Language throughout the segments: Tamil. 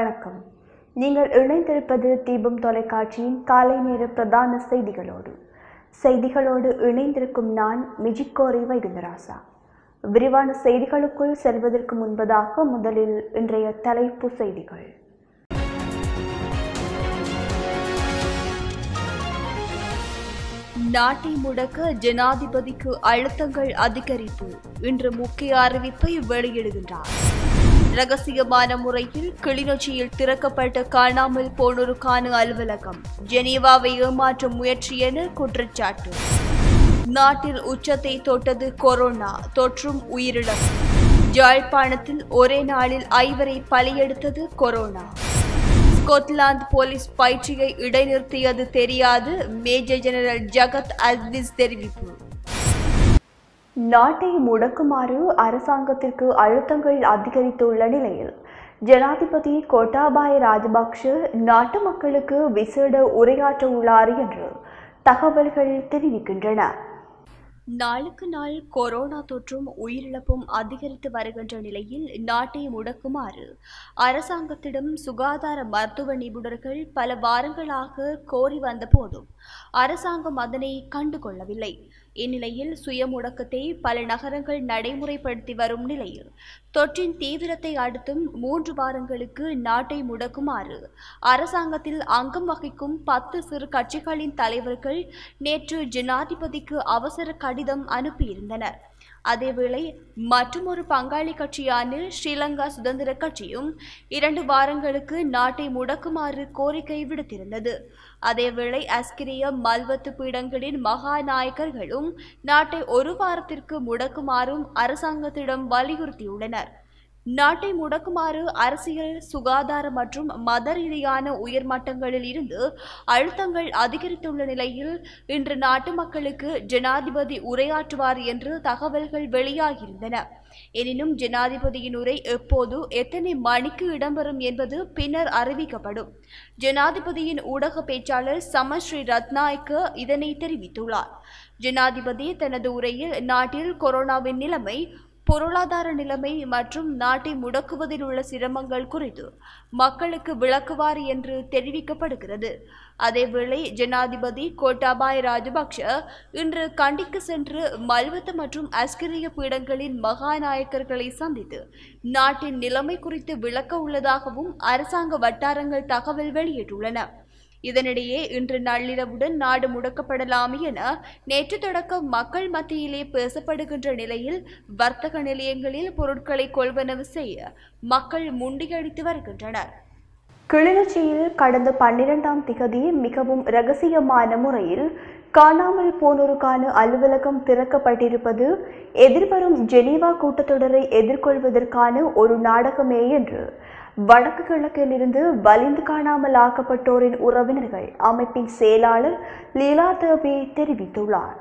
வணக்கம். நீங்கள் இணைந்திருப்பது தீபம் தொலைக்காட்சியின் காலை நேர பிரதான செய்திகளோடு. செய்திகளோடு இணைந்திருக்கும் நான் மிஜிக்கோரி வைகுந்தராசா விரிவான செய்திகளுக்குள் செல்வதற்கு முன்பதாக முதலில் இன்றைய தலைப்பு செய்திகள். நாட்டை முடக்க ஜனாதிபதிக்கு அழுத்தங்கள் அதிகரிப்பு. இன்று முக்கிய அறிவிப்பை வெளியிடுகின்றார். ரகசியமான முறையில் கிளிநொச்சியில் திறக்கப்பட்ட காணாமல் போனோருக்கான அலுவலகம். ஜெனீவாவை ஏமாற்றும் முயற்சி என குற்றச்சாட்டு. நாட்டில் உச்சத்தை தொட்டது கொரோனா தொற்றும் உயிரிழப்பு. ஜாழ்ப்பாணத்தில் ஒரே நாளில் ஐவரை பலியெடுத்தது கொரோனா. ஸ்கொட்லாந்து போலீஸ் பயிற்சியை இடைநிறுத்தியது தெரியாது மேஜர் ஜெனரல் ஜகத் அல்விஸ் தெரிவிப்பு. நாட்டை முடக்குமாறு அரசாங்கத்திற்கு அழுத்தங்கள் அதிகரித்துள்ள நிலையில் ஜனாதிபதி கோட்டாபாய ராஜபக்ஷ நாட்டு மக்களுக்கு விசேட உரையாற்ற உள்ளார் என்று தகவல்கள் தெரிவிக்கின்றன. நாளுக்கு நாள் கொரோனா தொற்றும் உயிரிழப்பும் அதிகரித்து வருகின்ற நிலையில் நாட்டை முடக்குமாறு அரசாங்கத்திடம் சுகாதார மருத்துவ நிபுணர்கள் பல வாரங்களாக கோரி வந்த போதும் அரசாங்கம் அதனை கண்டுகொள்ளவில்லை. இந்நிலையில் சுய முடக்கத்தை பல நகரங்கள் நடைமுறைப்படுத்தி வரும் நிலையில் தொற்றின் தீவிரத்தை அடுத்தும் மூன்று வாரங்களுக்கு நாட்டை முடக்குமாறு அரசாங்கத்தில் அங்கம் வகிக்கும் பத்து சிறு கட்சிகளின் தலைவர்கள் நேற்று ஜனாதிபதிக்கு அவசர கடிதம் அனுப்பியிருந்தனர். அதேவேளை மற்றுமொரு பங்காளி கட்சியான ஸ்ரீலங்கா சுதந்திர கட்சியும் இரண்டு வாரங்களுக்கு நாட்டை முடக்குமாறு கோரிக்கை விடுத்திருந்தது. அதேவேளை அஸ்கிரிய மல்வத்து பீடங்களின் மகாநாயகர்களும் நாட்டை ஒரு வாரத்திற்கு முடக்குமாறும் அரசாங்கத்திடம் வலியுறுத்தியுள்ளனர். நாட்டை முடக்குமாறு அரசியல் சுகாதார மற்றும் மத ரீதியான உயர் மட்டங்களில் இருந்து அழுத்தங்கள் அதிகரித்துள்ள நிலையில் இன்று நாட்டு மக்களுக்கு ஜனாதிபதி உரையாற்றுவார் என்று தகவல்கள் வெளியாகியிருந்தன. எனினும் ஜனாதிபதியின் உரை எப்போது எத்தனை மணிக்கு இடம்பெறும் என்பது பின்னர் அறிவிக்கப்படும். ஜனாதிபதியின் ஊடக பேச்சாளர் சமஸ்ரீ ரத்நாயக்க இதனை தெரிவித்துள்ளார். ஜனாதிபதி தனது உரையில் நாட்டில் கொரோனாவின் நிலைமை பொருளாதார நிலைமை மற்றும் நாட்டை முடக்குவதில் உள்ள சிரமங்கள் குறித்து மக்களுக்கு விளக்குவார் என்று தெரிவிக்கப்படுகிறது. அதேவேளை ஜனாதிபதி கோட்டாபாய ராஜபக்ஷ இன்று கண்டிக்கு சென்று மல்வத்த மற்றும் அஸ்கிரிய பீடங்களின் மகாநாயக்கர்களை சந்தித்து நாட்டின் நிலைமை குறித்து விளக்க உள்ளதாகவும் அரசாங்க வட்டாரங்கள் தகவல் வெளியிட்டுள்ளன. இதனிடையே இன்று நள்ளிரவுடன் நாடு முடக்கப்படலாம் என நேற்று தொடக்கம் மக்கள் மத்தியிலே பேசப்படுகின்ற நிலையில் வர்த்தக நிலையங்களில் பொருட்களை கொள்வனவு செய்ய மக்கள் முண்டியடித்து வருகின்றனர். கிளிநொச்சியில் கடந்த பன்னிரெண்டாம் திகதி மிகவும் ரகசியமான முறையில் காணாமல் போனோருக்கான அலுவலகம் திறக்கப்பட்டிருப்பது எதிர்வரும் ஜெனீவா கூட்டத்தொடரை எதிர்கொள்வதற்கான ஒரு நாடகமே என்று வடக்கு கிழக்கிலிருந்து வலிந்து காணாமல் ஆக்கப்பட்டோரின் உறவினர்கள் அமைப்பின் செயலாளர் லீலா தேவி தெரிவித்துள்ளார்.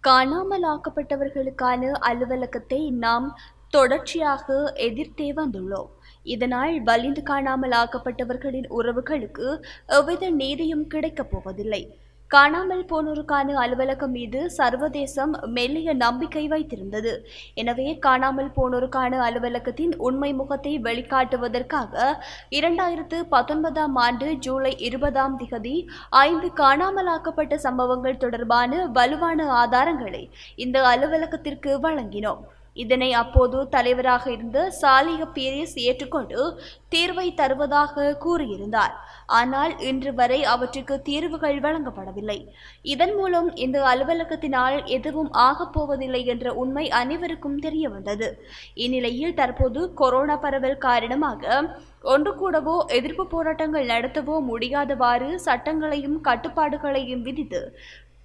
காணாமல் ஆக்கப்பட்டவர்களுக்கான அலுவலகத்தை நாம் தொடர்ச்சியாக எதிர்த்தே வந்துள்ளோம். இதனால் வலிந்து காணாமல் ஆக்கப்பட்டவர்களின் உறவுகளுக்கு எவ்வித நீதியும் கிடைக்கப் போவதில்லை. காணாமல் போனோருக்கான அலுவலகம் மீது சர்வதேசம் மெல்லிய நம்பிக்கை வைத்திருந்தது. எனவே காணாமல் போனோருக்கான அலுவலகத்தின் உண்மை முகத்தை வெளிக்காட்டுவதற்காக இரண்டாயிரத்து பத்தொன்பதாம் ஆண்டு ஜூலை இருபதாம் திகதி ஐந்து காணாமலாக்கப்பட்ட சம்பவங்கள் தொடர்பான வலுவான ஆதாரங்களை இந்த அலுவலகத்திற்கு வழங்கினோம். இதனை அப்போது தலைவராக இருந்த சாலிக பீரிஸ் ஏற்றுக்கொண்டு தீர்வை தருவதாக கூறியிருந்தார். ஆனால் இன்று வரை அவற்றுக்கு தீர்வுகள் வழங்கப்படவில்லை. இதன் மூலம் இந்த அலுவலகத்தினால் எதுவும் ஆகப்போவதில்லை என்ற உண்மை அனைவருக்கும் தெரிய வந்தது இந்நிலையில் தற்போது கொரோனா பரவல் காரணமாக ஒன்று கூடவோ எதிர்ப்பு போராட்டங்கள் நடத்தவோ முடியாதவாறு சட்டங்களையும் கட்டுப்பாடுகளையும் விதித்து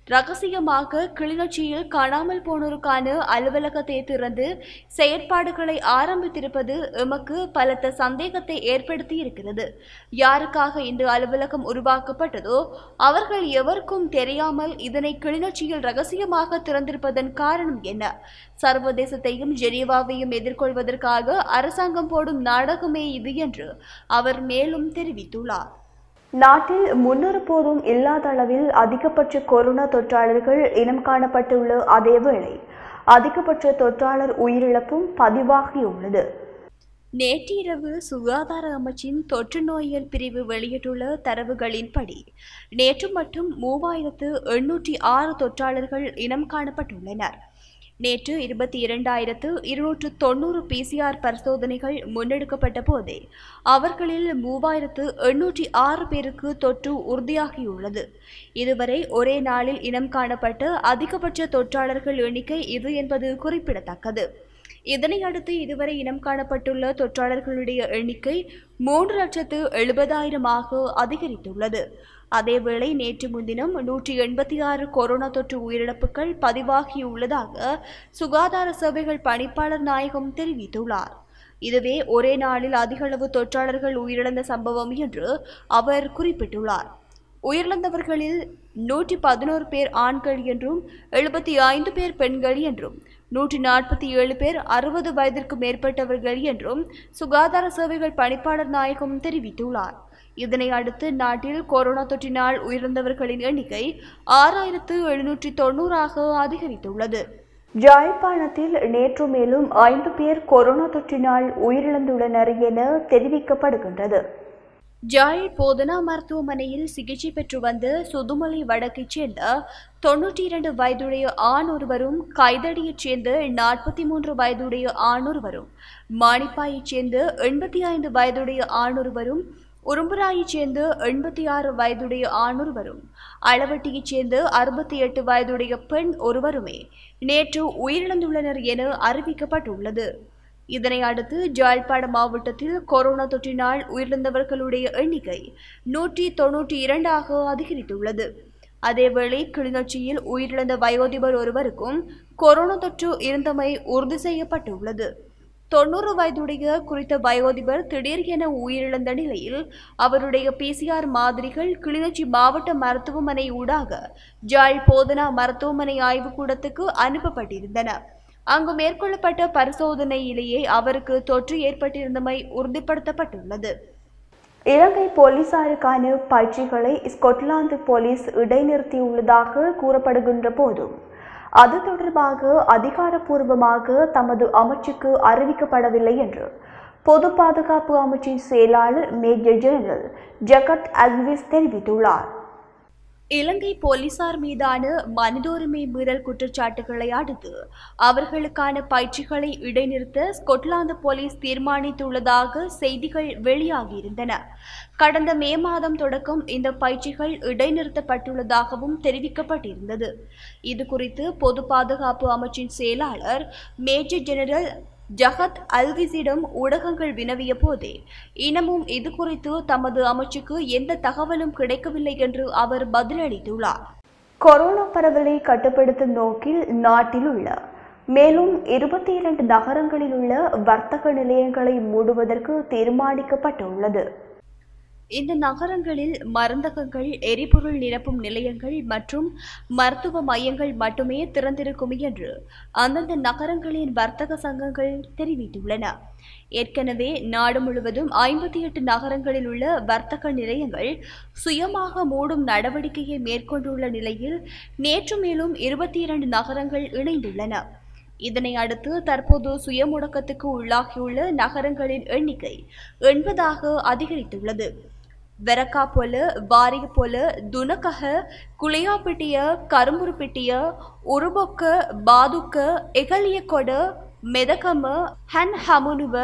ரகசியமாக கிளிநொச்சியில் காணாமல் போனோருக்கான அலுவலகத்தை திறந்து செயற்பாடுகளை ஆரம்பித்திருப்பது எமக்கு பலத்த சந்தேகத்தை ஏற்படுத்தி இருக்கிறது யாருக்காக இந்த அலுவலகம் உருவாக்கப்பட்டதோ அவர்கள் எவருக்கும் தெரியாமல் இதனை கிளிநொச்சியில் ரகசியமாக திறந்திருப்பதன் காரணம் என்ன? சர்வதேசத்தையும் ஜெனீவாவையும் எதிர்கொள்வதற்காக அரசாங்கம் போடும் நாடகமே இது என்று அவர் மேலும் தெரிவித்துள்ளார். நாட்டில் முன்னொரு போதும் இல்லாத அளவில் அதிகபட்ச கொரோனா தொற்றாளர்கள் இனம் காணப்பட்டுள்ள அதேவேளை அதிகபட்ச தொற்றாளர் உயிரிழப்பும் பதிவாகியுள்ளது நேற்றிரவு சுகாதார அமைச்சின் தொற்று நோயியல் பிரிவு வெளியிட்டுள்ள தரவுகளின்படி நேற்று மட்டும் மூவாயிரத்து எண்ணூற்றி ஆறு தொற்றாளர்கள் இனம் காணப்பட்டுள்ளனர். நேற்று இருபத்தி இரண்டாயிரத்து இருநூற்று தொண்ணூறு பிசிஆர் பரிசோதனைகள் முன்னெடுக்கப்பட்ட போதே அவர்களில் மூவாயிரத்து எண்ணூற்றி ஆறு பேருக்கு தொற்று உறுதியாகியுள்ளது. இதுவரை ஒரே நாளில் இனம் காணப்பட்ட அதிகபட்ச தொற்றாளர்கள் எண்ணிக்கை இது என்பது குறிப்பிடத்தக்கது. இதனை அடுத்து இதுவரை இனம் காணப்பட்டுள்ள தொற்றாளர்களுடைய எண்ணிக்கை மூன்று லட்சத்து எழுபதாயிரமாக அதிகரித்துள்ளது. அதேவேளை நேற்று முன்தினம் நூற்றி எண்பத்தி ஆறு கொரோனா தொற்று உயிரிழப்புகள் பதிவாகியுள்ளதாக சுகாதார சேவைகள் பணிப்பாளர் நாயகம் தெரிவித்துள்ளார். இதுவே ஒரே நாளில் அதிகளவு தொற்றாளர்கள் உயிரிழந்த சம்பவம் என்று அவர் குறிப்பிட்டுள்ளார். உயிரிழந்தவர்களில் நூற்றி பதினோரு பேர் ஆண்கள் என்றும் எழுபத்தி ஐந்து பேர் பெண்கள் என்றும் நூற்றி நாற்பத்தி ஏழு பேர் அறுபது வயதிற்கு மேற்பட்டவர்கள் என்றும் சுகாதார சேவைகள் பணிப்பாளர் நாயகம் தெரிவித்துள்ளார். இதனை அடுத்து நாட்டில் கொரோனா தொற்றினால் உயிரிழந்தவர்களின் எண்ணிக்கை ஆறாயிரத்து எழுநூற்றி தொன்னூறாக அதிகரித்துள்ளது. யாழ்ப்பாணத்தில் நேற்று மேலும் ஐந்து பேர் கொரோனா தொற்றினால் உயிரிழந்துள்ளனர் என தெரிவிக்கப்படுகின்றது. ஜாழ் போதனா மருத்துவமனையில் சிகிச்சை பெற்று வந்த சுதுமலை வடக்கைச் சேர்ந்த தொன்னூற்றி இரண்டு வயதுடைய ஆண் ஒருவரும் கைதடியைச் சேர்ந்த நாற்பத்தி மூன்று வயதுடைய ஆண் ஒருவரும் மாணிப்பாயைச் சேர்ந்த எண்பத்தி ஐந்து வயதுடைய ஆண் ஒருவரும் உரும்புராயைச் சேர்ந்த எண்பத்தி ஆறு வயதுடைய ஆண் ஒருவரும் அளவட்டியைச் சேர்ந்த அறுபத்தி எட்டு வயதுடைய பெண் ஒருவருமே நேற்று உயிரிழந்துள்ளனர் என அறிவிக்கப்பட்டுள்ளது. இதனை அடுத்து ஜாழ்ப்பாணம் மாவட்டத்தில் கொரோனா தொற்றினால் உயிரிழந்தவர்களுடைய எண்ணிக்கை நூற்றி தொன்னூற்றி இரண்டாக அதிகரித்துள்ளது. அதேவேளை கிளிநொச்சியில் உயிரிழந்த வயோதிபர் ஒருவருக்கும் கொரோனா தொற்று இருந்தமை உறுதி செய்யப்பட்டுள்ளது. தொண்ணூறு வயதுடைய குறித்த வயோதிபர் திடீர் என உயிரிழந்த நிலையில் அவருடைய பிசிஆர் மாதிரிகள் கிளிநொச்சி மாவட்ட மருத்துவமனை ஊடாக ஜாழ் போதனா மருத்துவமனை ஆய்வுக்கூடத்துக்கு அனுப்பப்பட்டிருந்தன. அங்கு மேற்கொள்ளப்பட்ட பரிசோதனையிலேயே அவருக்கு தொற்று ஏற்பட்டிருந்தமை உறுதிப்படுத்தப்பட்டுள்ளது. இலங்கை போலீசாருக்கான பயிற்சிகளை ஸ்கொட்லாந்து போலீஸ் இடைநிறுத்தியுள்ளதாக கூறப்படுகின்ற போதும் அது தொடர்பாக அதிகாரப்பூர்வமாக தமது அமைச்சுக்கு அறிவிக்கப்படவில்லை என்று பொது பாதுகாப்பு அமைச்சின் செயலாளர் மேஜர் ஜெனரல் ஜகத் அல்விஸ் தெரிவித்துள்ளார். இலங்கை போலீசார் மீதான மனித மீறல் குற்றச்சாட்டுகளை அடுத்து அவர்களுக்கான பயிற்சிகளை இடைநிறுத்த ஸ்கொட்லாந்து போலீஸ் தீர்மானித்துள்ளதாக செய்திகள் வெளியாகியிருந்தன. கடந்த மே மாதம் தொடக்கம் இந்த பயிற்சிகள் இடைநிறுத்தப்பட்டுள்ளதாகவும் தெரிவிக்கப்பட்டிருந்தது. இது குறித்து பொது பாதுகாப்பு அமைச்சின் செயலாளர் மேஜர் ஜெனரல் ஜஹத் அல்கிஸிடம் ஊடகங்கள் வினவிய போதே இனமும் இது குறித்து தமது அமைச்சுக்கு எந்த தகவலும் கிடைக்கவில்லை என்று அவர் பதிலளித்துள்ளார். கொரோனா பரவலை கட்டுப்படுத்தும் நோக்கில் நாட்டில் உள்ள மேலும் இருபத்தி இரண்டு நகரங்களில் உள்ள வர்த்தக நிலையங்களை மூடுவதற்கு தீர்மானிக்கப்பட்டுள்ளது. இந்த நகரங்களில் மருந்தகங்கள் எரிபொருள் நிரப்பும் நிலையங்கள் மற்றும் மருத்துவ மையங்கள் மட்டுமே திறந்திருக்கும் என்று அந்தந்த நகரங்களின் வர்த்தக சங்கங்கள் தெரிவித்துள்ளன. ஏற்கனவே நாடு முழுவதும் ஐம்பத்தி எட்டு நகரங்களில் உள்ள வர்த்தக நிலையங்கள் சுயமாக மூடும் நடவடிக்கையை மேற்கொண்டுள்ள நிலையில் நேற்று மேலும் இருபத்தி இரண்டு நகரங்கள் இணைந்துள்ளன. இதனை அடுத்து தற்போது சுய முடக்கத்துக்கு உள்ளாகியுள்ள நகரங்களின் எண்ணிக்கை எண்பதாக அதிகரித்துள்ளது. வெரக்கா போல வாரிய போல துனகக குளியாப்பிட்டிய கரும்புருப்பிட்டிய உருபொக்க பாதுக்க எகலியக்கொட மெதகம ஹன் ஹமுனுவ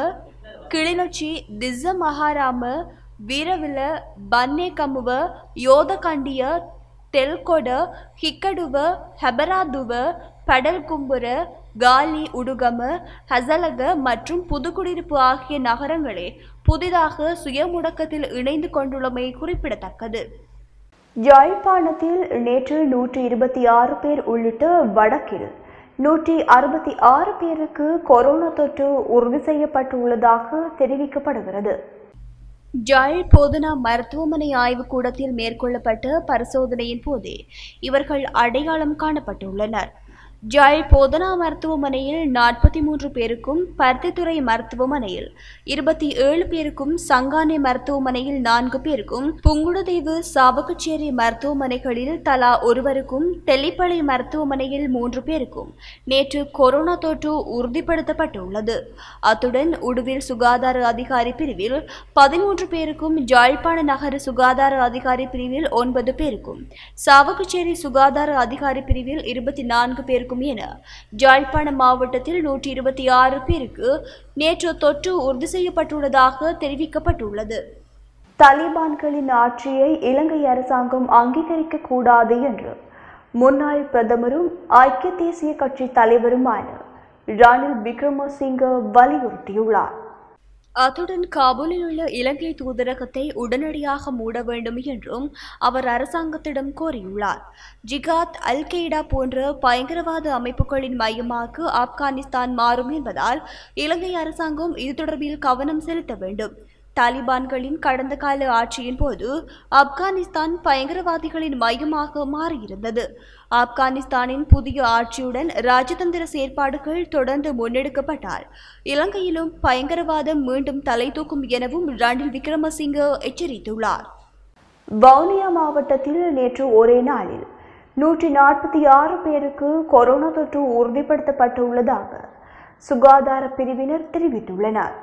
கிளிநொச்சி திஸ்ஸ மகாராம வீரவில பன்னே பன்னேகமுவ யோதகண்டிய தெல்கொட ஹிக்கடுவ ஹெபராதுவ படல்கும்புர காலி உடுகம ஹசலக மற்றும் புதுக்குடியிருப்பு ஆகிய நகரங்களே புதிதாக சுய முடக்கத்தில் இணைந்து கொண்டுள்ளமை குறிப்பிடத்தக்கது. யாழ்ப்பாணத்தில் நேற்று நூற்றி இருபத்தி ஆறு பேர் உள்ளிட்ட வடக்கில் நூற்றி அறுபத்தி ஆறு பேருக்கு கொரோனா தொற்று உறுதி செய்யப்பட்டுள்ளதாக தெரிவிக்கப்படுகிறது. ஜாழ் போதனா மருத்துவமனை ஆய்வுக் கூடத்தில் மேற்கொள்ளப்பட்ட பரிசோதனையின் போதே இவர்கள் அடையாளம் காணப்பட்டுள்ளனர். ஜாழ் போதனா மருத்துவமனையில் நாற்பத்தி மூன்று பேருக்கும் பருத்தித்துறை மருத்துவமனையில் இருபத்தி ஏழு பேருக்கும் சங்கானை மருத்துவமனையில் நான்கு பேருக்கும் புங்குடுதீவு சாவகச்சேரி மருத்துவமனைகளில் தலா ஒருவருக்கும் தெல்லிப்பளை மருத்துவமனையில் மூன்று பேருக்கும் நேற்று கொரோனா தொற்று உறுதிப்படுத்தப்பட்டுள்ளது. அத்துடன் உடுவில் சுகாதார அதிகாரி பிரிவில் பதிமூன்று பேருக்கும் ஜாழ்ப்பாண நகர சுகாதார அதிகாரி பிரிவில் ஒன்பது பேருக்கும் சாவகச்சேரி சுகாதார அதிகாரி பிரிவில் இருபத்தி நான்கு பேருக்கும் இருக்கும் என ஜாழ்ப்பாணம் மாவட்டத்தில் நூற்றி இருபத்தி ஆறு பேருக்கு நேற்று தொற்று உறுதி செய்யப்பட்டுள்ளதாக தெரிவிக்கப்பட்டுள்ளது. தலிபான்களின் ஆட்சியை இலங்கை அரசாங்கம் அங்கீகரிக்க கூடாது என்று முன்னாள் பிரதமரும் ஐக்கிய தேசிய கட்சி தலைவருமான ரணில் விக்ரமசிங்க வலியுறுத்தியுள்ளார். அத்துடன் காபூலில் உள்ள இலங்கை தூதரகத்தை உடனடியாக மூட வேண்டும் என்றும் அவர் அரசாங்கத்திடம் கோரியுள்ளார். ஜிகாத் அல் கெய்டா போன்ற பயங்கரவாத அமைப்புகளின் மையமாக ஆப்கானிஸ்தான் மாறும் என்பதால் இலங்கை அரசாங்கம் இது தொடர்பில் கவனம் செலுத்த வேண்டும். தாலிபான்களின் கடந்த கால ஆட்சியின் போது ஆப்கானிஸ்தான் பயங்கரவாதிகளின் மையமாக மாறியிருந்தது. ஆப்கானிஸ்தானின் புதிய ஆட்சியுடன் ராஜதந்திர செயற்பாடுகள் தொடர்ந்து முன்னெடுக்கப்பட்டால் இலங்கையிலும் பயங்கரவாதம் மீண்டும் தலை தூக்கும் எனவும் ரணில் விக்ரமசிங்க எச்சரித்துள்ளார். வவுனியா மாவட்டத்தில் நேற்று ஒரே நாளில் நூற்றி நாற்பத்தி ஆறு பேருக்கு கொரோனா தொற்று உறுதிப்படுத்தப்பட்டுள்ளதாக சுகாதார பிரிவினர் தெரிவித்துள்ளனர்.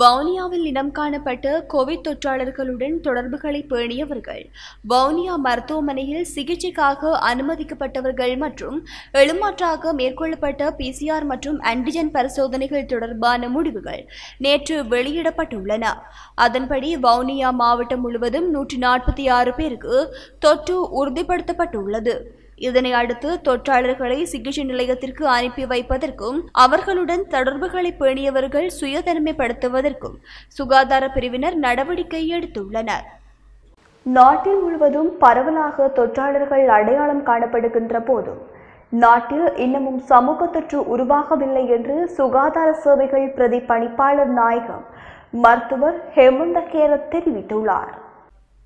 வவுனியாவில் இனம் காணப்பட்ட கோவிட் தொற்றாளர்களுடன் தொடர்புகளை பேணியவர்கள். வவுனியா மருத்துவமனையில் சிகிச்சைக்காக அனுமதிக்கப்பட்டவர்கள் மற்றும் எழுமாற்றாக மேற்கொள்ளப்பட்ட பிசிஆர் மற்றும் ஆன்டிஜென் பரிசோதனைகள் தொடர்பான முடிவுகள் நேற்று வெளியிடப்பட்டுள்ளன. அதன்படி வவுனியா மாவட்டம் முழுவதும் நூற்றி நாற்பத்தி ஆறு பேருக்கு தொற்று உறுதிப்படுத்தப்பட்டுள்ளது. இதனை அடுத்து தொற்றாளர்களை சிகிச்சை நிலையத்திற்கு அனுப்பி வைப்பதற்கும் அவர்களுடன் தொடர்புகளை பேணியவர்கள் சுயதனிமைப்படுத்துவதற்கும் சுகாதார பிரிவினர் நடவடிக்கை எடுத்துள்ளனர். நாட்டில் முழுவதும் பரவலாக தொற்றாளர்கள் அடையாளம் காணப்படுகின்ற போதும் நாட்டில் இன்னமும் சமூக தொற்று உருவாகவில்லை என்று சுகாதார சேவைகள் பிரதி பணிப்பாளர் நாயகம் மருத்துவர் ஹெமந்த கேரத் தெரிவித்துள்ளார்.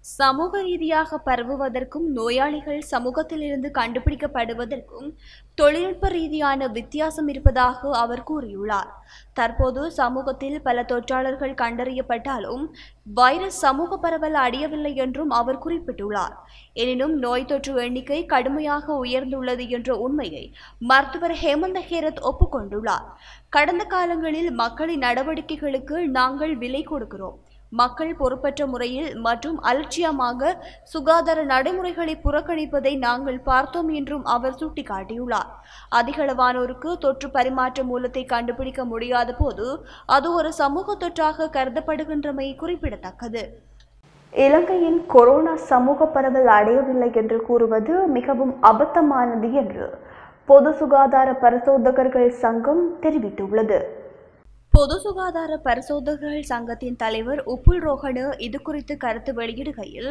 சமூக ரீதியாக பரவுவதற்கும் நோயாளிகள் சமூகத்திலிருந்து கண்டுபிடிக்கப்படுவதற்கும் தொழில்நுட்ப ரீதியான வித்தியாசம் இருப்பதாக அவர் கூறியுள்ளார். தற்போது சமூகத்தில் பல தொற்றாளர்கள் கண்டறியப்பட்டாலும் வைரஸ் சமூக பரவல் அடையவில்லை என்றும் அவர் குறிப்பிட்டுள்ளார். எனினும் நோய் தொற்று எண்ணிக்கை கடுமையாக உயர்ந்துள்ளது என்ற உண்மையை மருத்துவர் ஹேமந்த ஹேரத் ஒப்புக்கொண்டுள்ளார். கடந்த காலங்களில் மக்களின் நடவடிக்கைகளுக்கு நாங்கள் விலை கொடுக்கிறோம். மக்கள் பொறுப்பற்ற முறையில் மற்றும் அலட்சியமாக சுகாதார நடைமுறைகளை புறக்கணிப்பதை நாங்கள் பார்த்தோம் என்றும் அவர் சுட்டிக்காட்டியுள்ளார். அதிகளவானோருக்கு தொற்று பரிமாற்ற மூலத்தை கண்டுபிடிக்க முடியாத போது அது ஒரு சமூக தொற்றாக கருதப்படுகின்றமை குறிப்பிடத்தக்கது. இலங்கையின் கொரோனா சமூக பரவல் அடையவில்லை என்று கூறுவது மிகவும் அபத்தமானது என்று பொது சுகாதார பரிசோதகர்கள் சங்கம் தெரிவித்துள்ளது. பொது சுகாதார பரிசோதகர்கள் சங்கத்தின் தலைவர் உப்புல் ரோஹனு இது குறித்து கருத்து வெளியிடுகையில்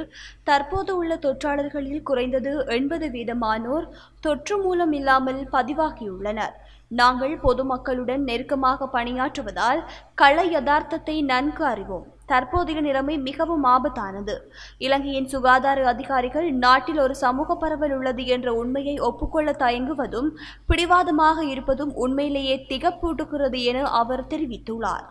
தற்போது உள்ள தொற்றாளர்களில் குறைந்தது எண்பது வீதமானோர் தொற்று மூலம் இல்லாமல் பதிவாகியுள்ளனர். நாங்கள் பொதுமக்களுடன் நெருக்கமாக பணியாற்றுவதால் கள யதார்த்தத்தை நன்கு அறிவோம். தற்போதைய நிலைமை மிகவும் ஆபத்தானது. இலங்கையின் சுகாதார அதிகாரிகள் நாட்டில் ஒரு சமூக பரவல் உள்ளது என்ற உண்மையை ஒப்புக்கொள்ள தயங்குவதும் பிடிவாதமாக இருப்பதும் உண்மையிலேயே திகப்பூட்டுகிறது என அவர் தெரிவித்துள்ளார்.